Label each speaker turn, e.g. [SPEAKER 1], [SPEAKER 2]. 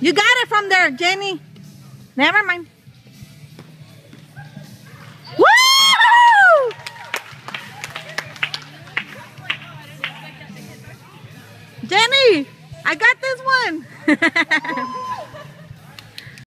[SPEAKER 1] You got it from there, Jenny. Never mind. Woo! Jenny, I got this one.